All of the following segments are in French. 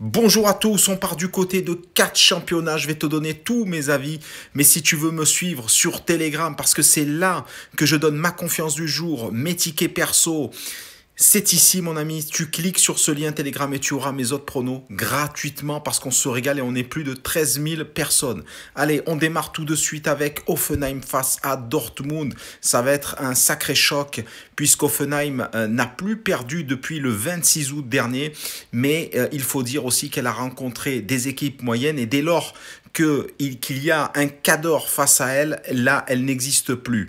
Bonjour à tous, on part du côté de 4 championnats, je vais te donner tous mes avis, mais si tu veux me suivre sur Telegram, parce que c'est là que je donne ma confiance du jour, mes tickets perso, c'est ici, mon ami. Tu cliques sur ce lien Telegram et tu auras mes autres pronos gratuitement parce qu'on se régale et on est plus de 13 000 personnes. Allez, on démarre tout de suite avec Offenheim face à Dortmund. Ça va être un sacré choc puisqu'Offenheim euh, n'a plus perdu depuis le 26 août dernier. Mais euh, il faut dire aussi qu'elle a rencontré des équipes moyennes et dès lors qu'il y a un Cador face à elle, là, elle n'existe plus.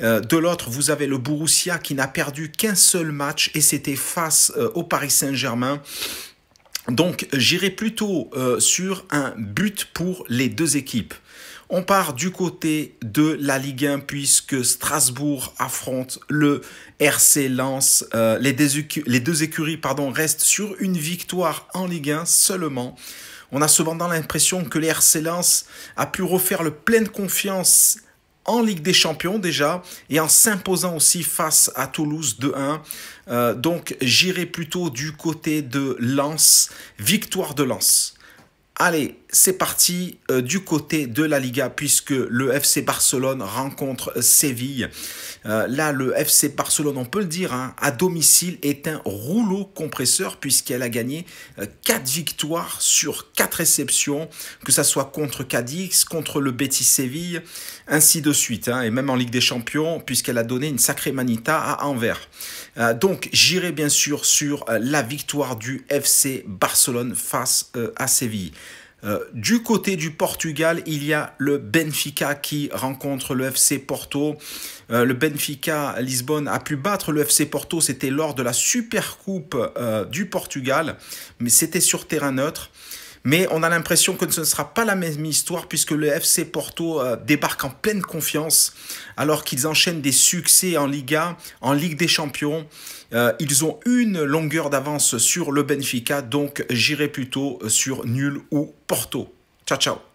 Euh, de l'autre, vous avez le Borussia qui n'a perdu qu'un seul match et c'était face euh, au Paris Saint-Germain. Donc, j'irai plutôt euh, sur un but pour les deux équipes. On part du côté de la Ligue 1 puisque Strasbourg affronte le RC Lens. les, deux, les, deux, écuries pardon, restent sur une victoire en Ligue 1 seulement. On a cependant l'impression que les RC Lens a pu refaire le pleine confiance en Ligue des Champions déjà et en s'imposant aussi face à Toulouse 2-1. Euh, donc j'irai plutôt du côté de Lens, victoire de Lens. Allez, c'est parti euh, du côté de la Liga puisque le FC Barcelone rencontre Séville. Euh, là, le FC Barcelone, on peut le dire, hein, à domicile est un rouleau compresseur puisqu'elle a gagné 4 euh, victoires sur 4 réceptions, que ce soit contre Cadix, contre le Betis Séville, ainsi de suite. Hein, et même en Ligue des Champions puisqu'elle a donné une sacrée manita à Anvers. donc, j'irai bien sûr sur la victoire du FC Barcelone face à Séville. Euh, du côté du Portugal, il y a le Benfica qui rencontre le FC Porto. Euh, le Benfica Lisbonne a pu battre le FC Porto, c'était lors de la Super Coupe euh, du Portugal, mais c'était sur terrain neutre. Mais on a l'impression que ce ne sera pas la même histoire puisque le FC Porto euh, débarque en pleine confiance alors qu'ils enchaînent des succès en Liga, en Ligue des Champions. Euh, ils ont une longueur d'avance sur le Benfica, donc j'irai plutôt sur nul ou Porto. Ciao ciao